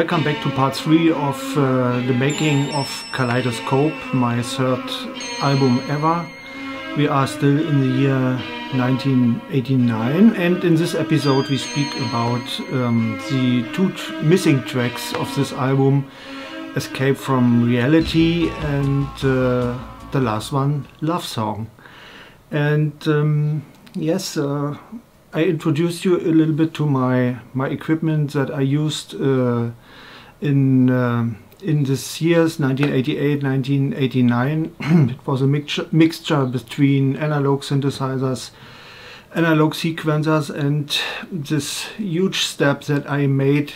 Welcome back to part 3 of uh, the making of Kaleidoscope, my third album ever. We are still in the year 1989 and in this episode we speak about um, the two missing tracks of this album, Escape from Reality and uh, the last one, Love Song. And um, yes, uh, I introduced you a little bit to my my equipment that I used uh, in uh, in this years 1988 1989 it was a mixture between analog synthesizers analog sequencers and this huge step that I made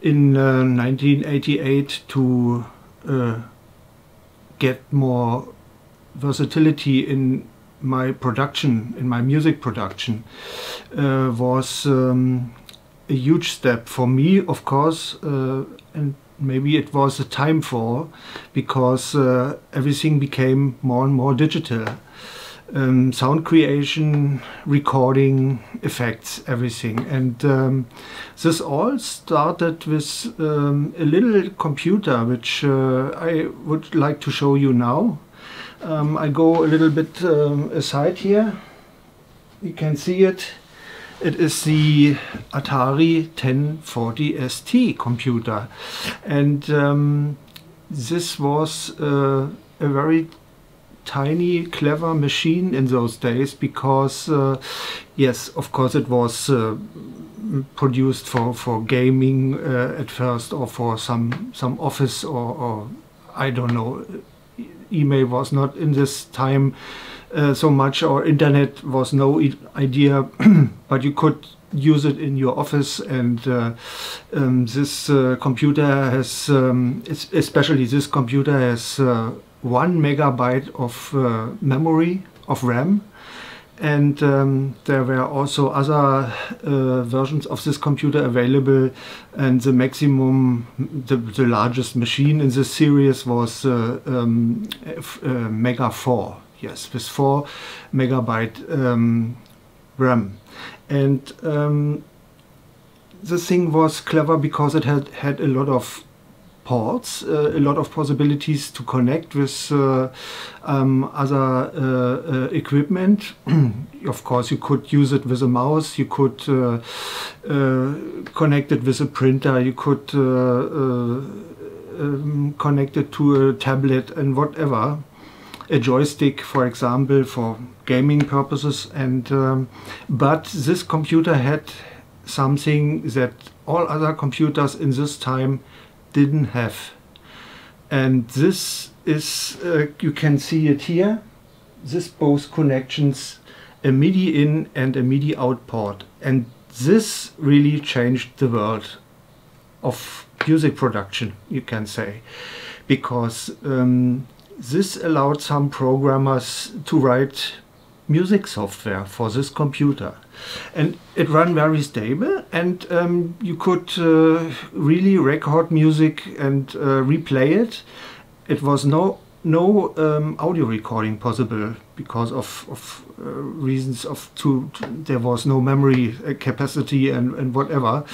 in uh, 1988 to uh, get more versatility in my production, in my music production, uh, was um, a huge step for me, of course, uh, and maybe it was a time for because uh, everything became more and more digital. Um, sound creation, recording, effects, everything. And um, this all started with um, a little computer which uh, I would like to show you now. Um, I go a little bit um, aside here. You can see it. It is the Atari 1040 ST computer. And um, this was uh, a very tiny, clever machine in those days because, uh, yes, of course, it was uh, produced for, for gaming uh, at first or for some, some office or, or I don't know email was not in this time uh, so much or internet was no idea but you could use it in your office and uh, um, this uh, computer has um, especially this computer has uh, one megabyte of uh, memory of RAM and um, there were also other uh, versions of this computer available. And the maximum the, the largest machine in this series was uh, um, uh, mega 4 yes with 4 megabyte um, ram. And um, the thing was clever because it had had a lot of ports, uh, a lot of possibilities to connect with uh, um, other uh, equipment. of course, you could use it with a mouse, you could connect it with a printer, you could um, connect it to a tablet and whatever a joystick for example for gaming purposes and um, but this computer had something that all other computers in this time didn't have. And this is, uh, you can see it here, this both connections, a MIDI in and a MIDI out port. And this really changed the world of music production, you can say, because um, this allowed some programmers to write music software for this computer. And it ran very stable and um, you could uh, really record music and uh, replay it. It was no no um, audio recording possible because of, of uh, reasons of to, to, there was no memory uh, capacity and, and whatever.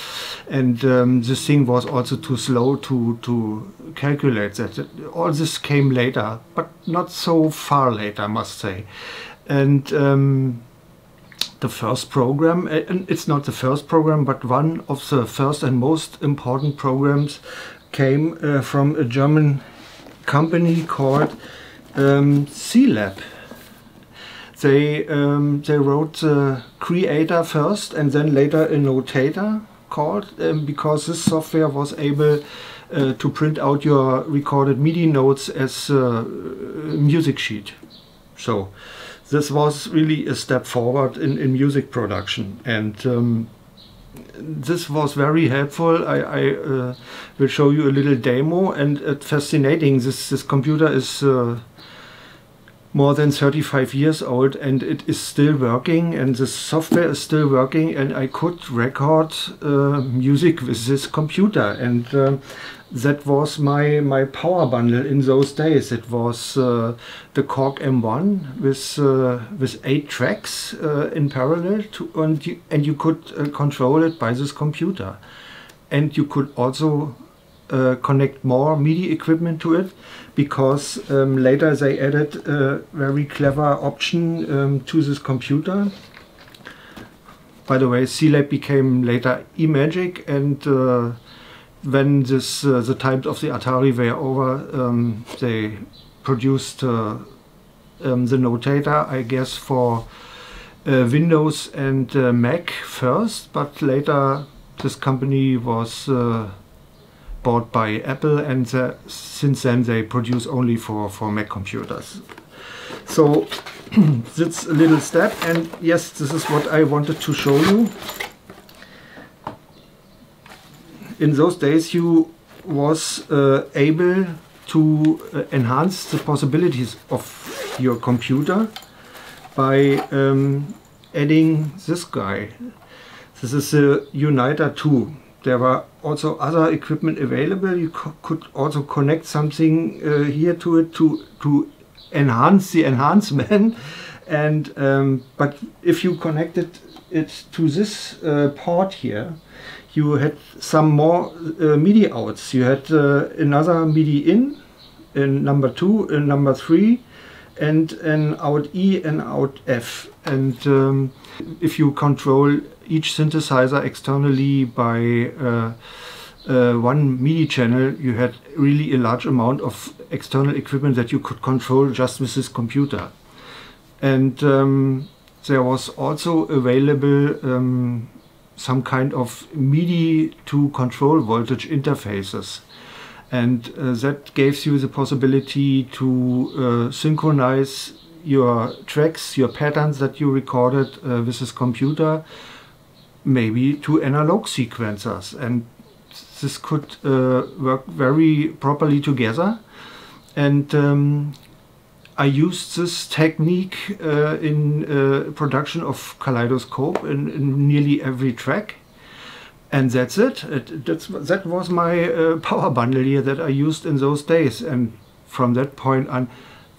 And um, this thing was also too slow to to calculate that. All this came later but not so far later I must say and um, the first program, and it's not the first program, but one of the first and most important programs came uh, from a German company called um, C-Lab. They, um, they wrote the creator first and then later a notator called um, because this software was able uh, to print out your recorded MIDI notes as a music sheet. So this was really a step forward in, in music production and um, this was very helpful. I, I uh, will show you a little demo and it's fascinating. This, this computer is uh, more than 35 years old and it is still working and the software is still working and I could record uh, music with this computer and uh, that was my my power bundle in those days. It was uh, the Korg M1 with uh, with eight tracks uh, in parallel, to, and you, and you could uh, control it by this computer. and you could also uh, connect more MIDI equipment to it because um, later they added a very clever option um, to this computer. By the way, C-Lab became later eMagic and uh, when this, uh, the times of the Atari were over, um, they produced uh, um, the notator, I guess, for uh, Windows and uh, Mac first, but later this company was bought by Apple and since then they produce only for, for Mac computers. So that's a little step and yes, this is what I wanted to show you. In those days you was uh, able to uh, enhance the possibilities of your computer by um, adding this guy. This is a Unitor 2. There were also other equipment available. You co could also connect something uh, here to it to, to enhance the enhancement. and um, But if you connected it to this uh, port here, you had some more uh, MIDI outs. You had uh, another MIDI in, in number two, in number three, and an out E and out F. And um, if you control each synthesizer externally by uh, uh, one MIDI channel, you had really a large amount of external equipment that you could control just with this computer. And um, there was also available um, some kind of MIDI to control voltage interfaces. And uh, that gives you the possibility to uh, synchronize your tracks, your patterns that you recorded uh, with this computer, maybe to analog sequencers. And this could uh, work very properly together. And um, I used this technique uh, in uh, production of Kaleidoscope in, in, nearly every track. And that's it. it that was my uh, power bundle here that I used in those days. And from that point on,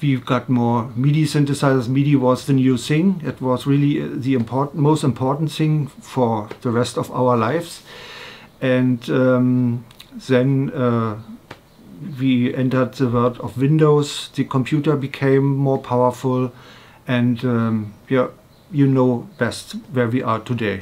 we've got more MIDI synthesizers. MIDI was the new thing. It was really uh, the important, most important thing for the rest of our lives. And um, then uh, we entered the world of Windows, the computer became more powerful and um, yeah, you know best where we are today.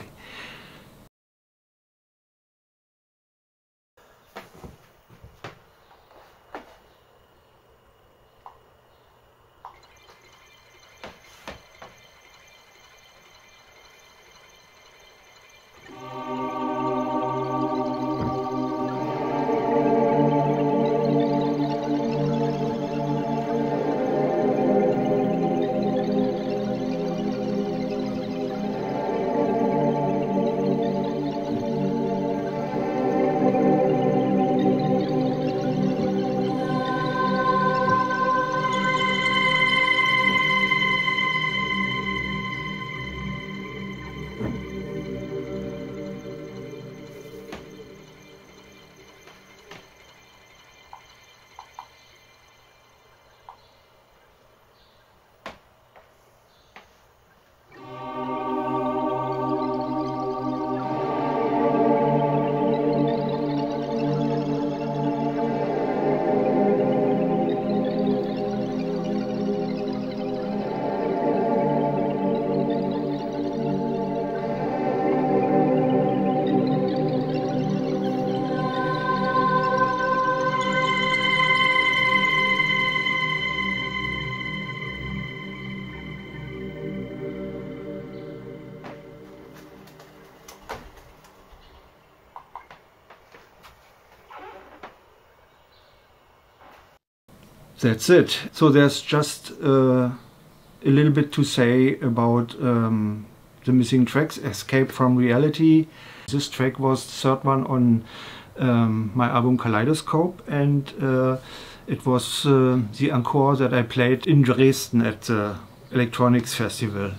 That's it. So there's just uh, a little bit to say about um, the missing tracks, Escape from Reality. This track was the third one on um, my album Kaleidoscope and uh, it was uh, the encore that I played in Dresden at the Electronics Festival.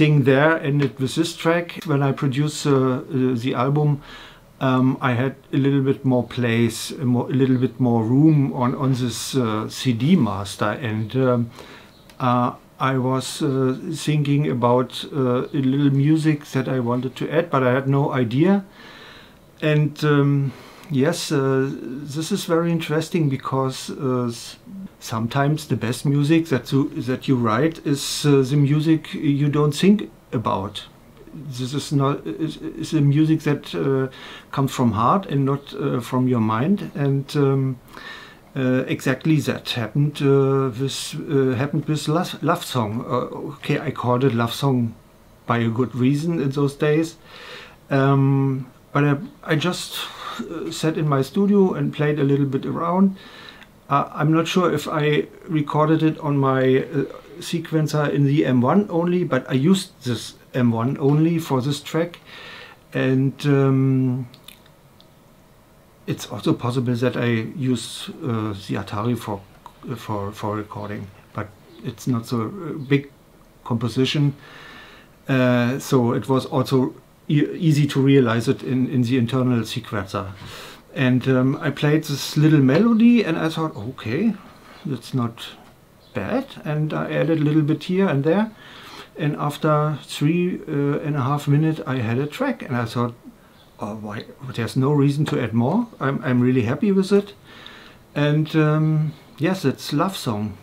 Everything there ended with this track. When I produced uh, the album, um, I had a little bit more place, a, more, a little bit more room on, on this uh, CD master. And um, uh, I was uh, thinking about uh, a little music that I wanted to add, but I had no idea. And um, yes, uh, this is very interesting because uh, sometimes the best music that you, that you write is uh, the music you don't think about. This is not a music that uh, comes from heart and not uh, from your mind. And um, uh, exactly that happened with happened with love, love song. okay, I called it love song by a good reason in those days. Um, but I, I just sat in my studio and played a little bit around. Uh, I'm not sure if I recorded it on my uh, sequencer in the M1 only, but I used this M1 only for this track. And um, it's also possible that I use uh, the Atari for, for, for recording, but it's not so uh, big composition. Uh, so it was also easy to realize it in, in the internal sequencer. And um, I played this little melody and I thought, okay, that's not bad. And I added a little bit here and there. And after three uh, and a half minutes, I had a track. And I thought, oh, why? there's no reason to add more. I'm, I'm really happy with it. And um, yes, it's Love Song.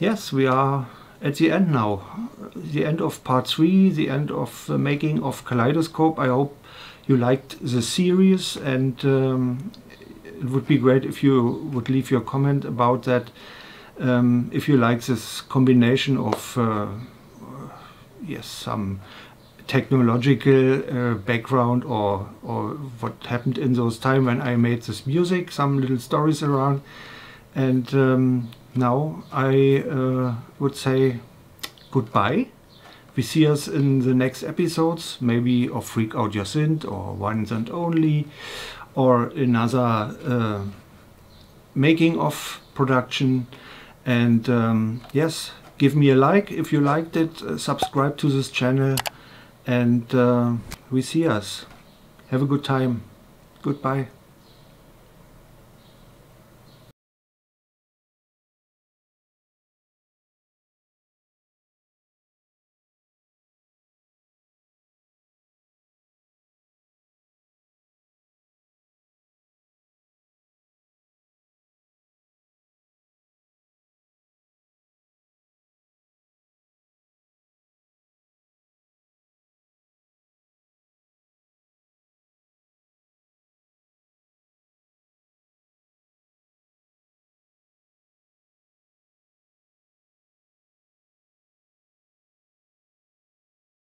Yes, we are at the end now. The end of part 3, the end of the making of Kaleidoscope. I hope you liked the series and um, it would be great if you would leave your comment about that. Um, if you like this combination of uh, yes some technological uh, background or or what happened in those time when I made this music, some little stories around, and um, now I uh, would say goodbye. We see us in the next episodes, maybe of Freak Out Your Synth or One Synth Only, or another uh, making of production. And um, yes, give me a like if you liked it, uh, subscribe to this channel, and uh, we see us. Have a good time. Goodbye.